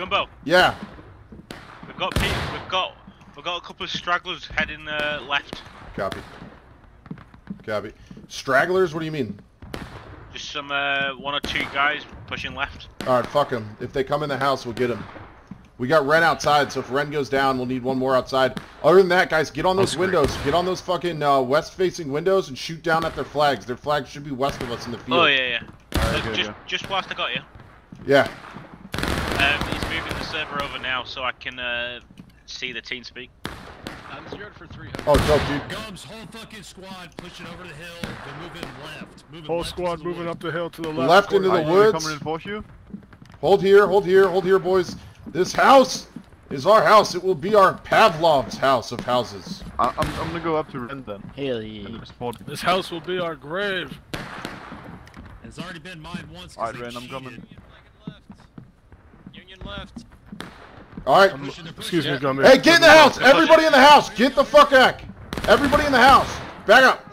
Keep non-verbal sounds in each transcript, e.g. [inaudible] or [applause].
Gumbo, Yeah. we've got pe- we've got we've got a couple of stragglers heading uh, left. Copy. Copy. Stragglers? What do you mean? Just some uh, one or two guys pushing left. All right, fuck them. If they come in the house, we'll get them. We got Ren outside, so if Ren goes down, we'll need one more outside. Other than that, guys, get on those windows. Get on those fucking uh, west-facing windows and shoot down at their flags. Their flags should be west of us in the field. Oh yeah, yeah. Alright, Look, good, just yeah. just whilst I got you, Yeah. um, he's moving the server over now, so I can uh, see the team speak. I'm zeroed for 300. Oh, dope, dude. Gums, whole fucking squad pushing over the hill. They're moving left. Moving Whole left squad moving woods. up the hill to the left. Left into the woods. Coming in for you. Hold here, hold here, hold here, boys. This house is our house. It will be our Pavlov's house of houses. I, I'm, I'm gonna go up to Ren then. Hell yeah. This house will be our grave. It's already been mined once. Alright, Ren, I'm cheated. coming. Union left. All right. Pushing to push. Excuse me, Yeah. Gummy. Hey, get in the house! Everybody in the house! Get the fuck back! Everybody in the house! Back up!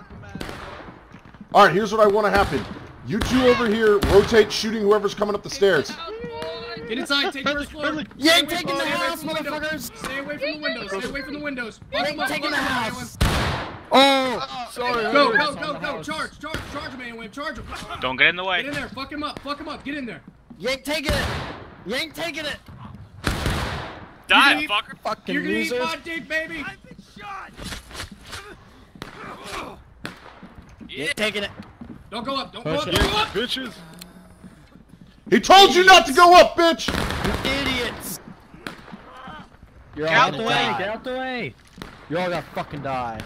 Alright, here's what I want to happen. You two over here rotate shooting whoever's coming up the stairs. Get inside, take first floor. You ain't taking the from house, motherfuckers! Stay away from the windows. Stay away from the windows. You ain't taking the fuck him up, house! Oh, uh, sorry. Uh, uh, go, go, go, go. Charge, charge, charge him, man. Charge him. Don't get in the way. Get in there. Fuck him up. Fuck him up. Get in there. You ain't taking it! You ain't taking it! Die, You- fucker. Fucking You're gonna eat loser! my dick, baby. You ain't taking it! Don't go up. Don't go up. Push Don't go up. Bitches. He told you not to go up, bitch! You idiots! You're Get out the way, die. get out the way! You all gotta fucking die.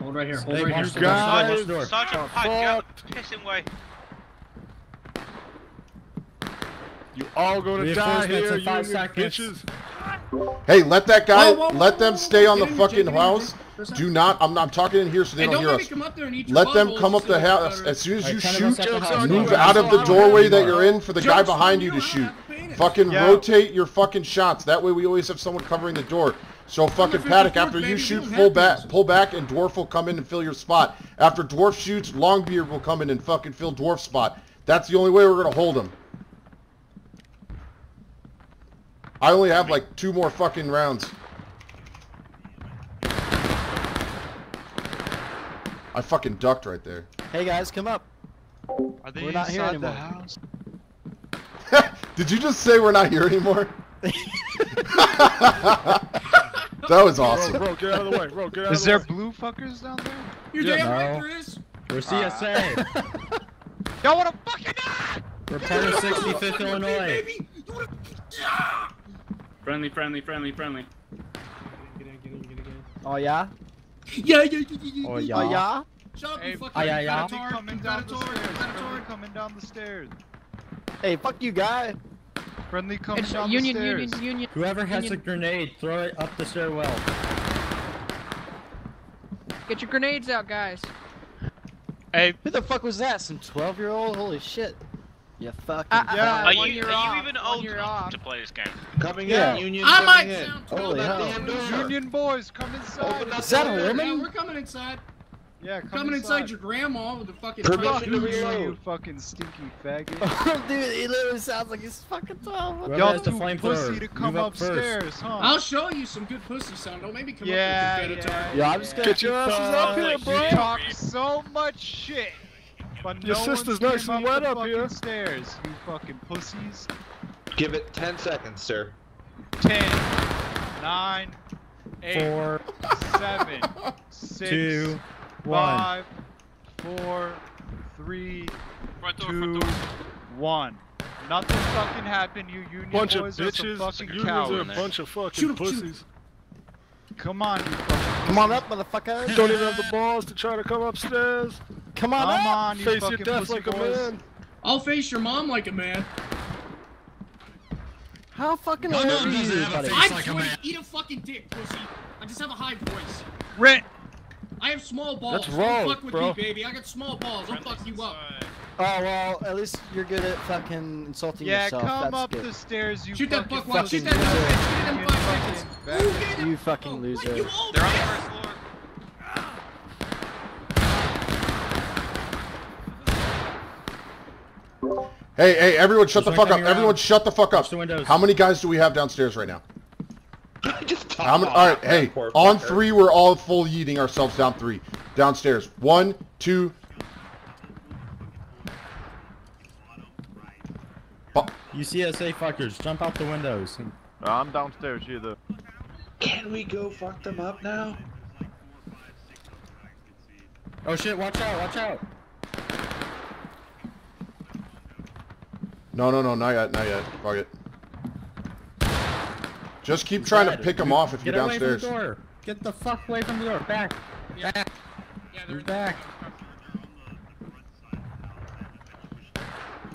Hold right here. Hold Hey, right here. watch the guys. watch the door. Sergeant Pike, get out the pissing way. You all gonna die here, in you five seconds. bitches. Hey, let that guy, Whoa, whoa, whoa, let them stay on the Get in here, fucking Jake, get in here, house. Jake. For a second. Do not, I'm, I'm talking in here so they Hey, don't don't hear us. come up there and eat your Let them come up the house. As soon as you shoot, us at the house. move out of the doorway that you're in for the guy behind you, you to shoot. have to pay it. Fucking Yeah. rotate your fucking shots. That way we always have someone covering the door. So fucking Paddock, 54th, after you shoot, we don't full back, pull back, and Dwarf will come in and fill your spot. After Dwarf shoots, Longbeard will come in and fucking fill Dwarf's spot. That's the only way we're gonna hold him. I only have like two more fucking rounds. I fucking ducked right there. Hey guys, come up. Are they We're not here inside the anymore. house? [laughs] Did you just say we're not here anymore? [laughs] that was awesome. bro, get out of the way. Bro, get out Is of the there way. blue fuckers down there? You're Yeah. damn No. right there is. We're CSA. Ah. Y'all wanna fucking die? We're part of 65th Illinois. Baby. You wanna- Friendly, friendly, friendly, friendly. Get in, get in, get in, get in. Oh yeah? Yeah, yeah, yeah, yeah, yeah. Oh yeah. yeah? yeah? Shut up, Hey, you fucking Ah, yeah, yeah. Predator, coming down the predator, stairs. Predator. coming down the stairs. Hey, fuck you guy. Friendly coming It's down Union, the stairs. Union, Union. union. Whoever has a grenade, throw it up the stairwell. Get your grenades out, guys. Hey, Who the fuck was that? Some 12 year old? Holy shit. You fucking. Uh, Yeah, Are you, are off, you even old enough to play this game? Coming Yeah. in, Union I might in. sound Holy Open that hell. damn door. Union boys, come inside. Open that Is that a woman? Yeah, we're coming inside. Yeah, come Coming inside inside your grandma with the fucking Permission trench to shoes. reload. You fucking stinky faggot. [laughs] Dude, he literally sounds like he's fucking 12. What Y'all the- the too flamethrower. pussy to come Move up first. upstairs, huh? I'll show you some good pussy sound. Don't make me come yeah, up with the yeah, predator. Yeah, I'm just gonna Get your asses up here, You talk so much shit, but Your no sister's one nice came and wet the up here. Stairs, you fucking pussies. Give it 10 seconds, sir. Ten, nine, eight, Four, seven, six, two, one. five, four, three, Front door, two, front door. one. Nothing fucking happened, you union Bunch of boys are some bitches. fucking Unions are a bunch of fucking Shoot 'em, shoot 'em. pussies. Come on, you fucking Come on up, motherfucker. Don't even have the balls to try to come upstairs. Come on Come up. on, you Face your fucking death pussy like a man. I'll face your mom like a man. How fucking No, old no, doesn't have a face. I'm like a 20. man. Eat a fucking dick, pussy. I just have a high voice. Rent. I have small balls. That's Don't wrong, fuck with bro. me, baby. I got small balls. I'll fuck you up. Oh well, at least you're good at fucking insulting Yeah, yourself. Yeah, come That's up good. the stairs, you Shoot that fucking buck wild. Shoot that fucking loser. bitch. Get it in You five fucking seconds. faggot. Ooh, get it. You fucking Oh, loser. What, you old They're on the first Hey, hey, everyone shut There's the fuck up. around. Everyone shut the fuck up. The windows. How many guys do we have downstairs right now? I [laughs] just How many? All right, hey, on fucker. three, we're all full yeeting ourselves down three. Downstairs. One, two. Bu- UCSA fuckers, jump out the windows. I'm downstairs here though. Can we go fuck them up now? Oh shit, watch out, watch out. No, no, no, not yet, not yet. Fuck it. Just keep trying to pick them off if you're Get away downstairs. from the door. Get the fuck away from the door. Back. Back. Yeah, they're back.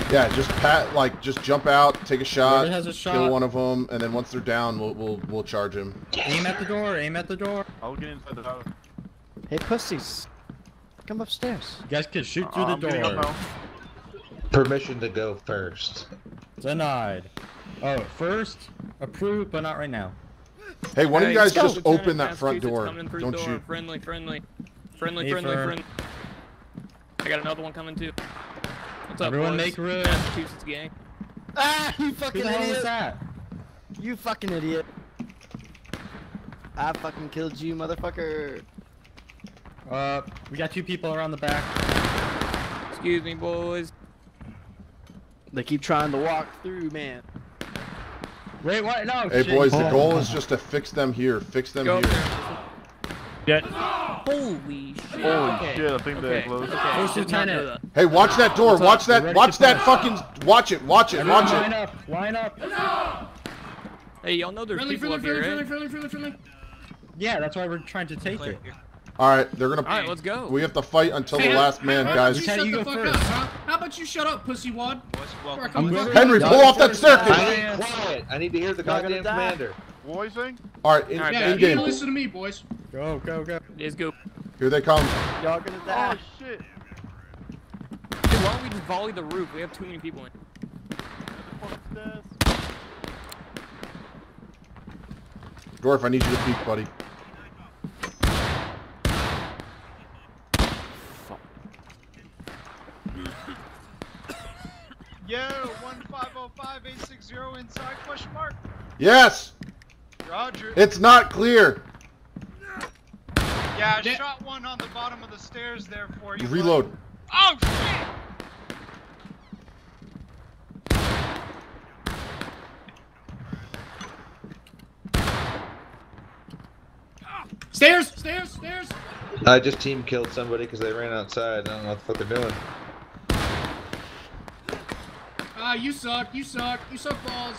Yeah, just pat, like, just jump out, take a shot, Whoever has a kill one of them, and then once they're down, we'll we'll we'll charge him. Aim at the door. Aim at the door. I'll get inside the house. Hey, pussies. Come upstairs. You guys can shoot through uh, I'm the getting up door. Now. Permission to go first. Denied. Oh, first, approved, but not right now. Hey, one of you guys let's just go. open that front door. Don't door. shoot. Friendly, friendly. Friendly, Hey, friendly, Fur. friendly. I got another one coming too. What's up, Everyone boys? make room. Massachusetts gang. Ah, you fucking Who the hell was idiot. that? You fucking idiot. I fucking killed you, motherfucker. Uh, we got two people around the back. Excuse me, boys. They keep trying to walk through, man. Wait, what? No. Hey shit. boys, the Oh. goal is just to fix them here. Fix them Go here. Get. Holy shit. Holy okay. shit, I think they're okay. close. Okay. First did not lieutenant. Hey, watch that door. What's? Watch We're that. Watch that push. fucking. Watch it. Watch it. Everyone Watch line it. up. Line up. Hey, y'all know there's Friendly, people friendly, up friendly, here, friendly, right? friendly, friendly, friendly. Yeah, that's why we're trying to take it. All right, they're gonna. All right, let's go. We have to fight until the last man, how guys. you shut you the fuck first. up, huh? How about you shut up, pussy wad? Boys, Before I welcome. come I'm fuck good. Henry, pull off that I staircase. need quiet. I need to hear the goddamn commander. What you saying? All right, in, All right, Yeah, in you game. to listen to me, boys. Go, go, go. Let's go. Here they come. Y'all gonna Oh shit. Dude, why don't we just volley the roof? We have too many people in. Dorf, I need you to peek, buddy. Yes, Roger. it's not clear. Yeah, I Yeah. shot one on the bottom of the stairs there for you. bud. Reload. Oh shit! Stairs, stairs, stairs. I just team killed somebody because they ran outside. I don't know what the fuck they're doing. Ah, you suck, you suck, you suck balls.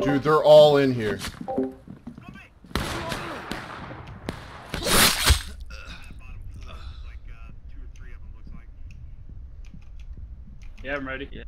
Dude, they're all in here. Yeah, I'm ready. Yeah.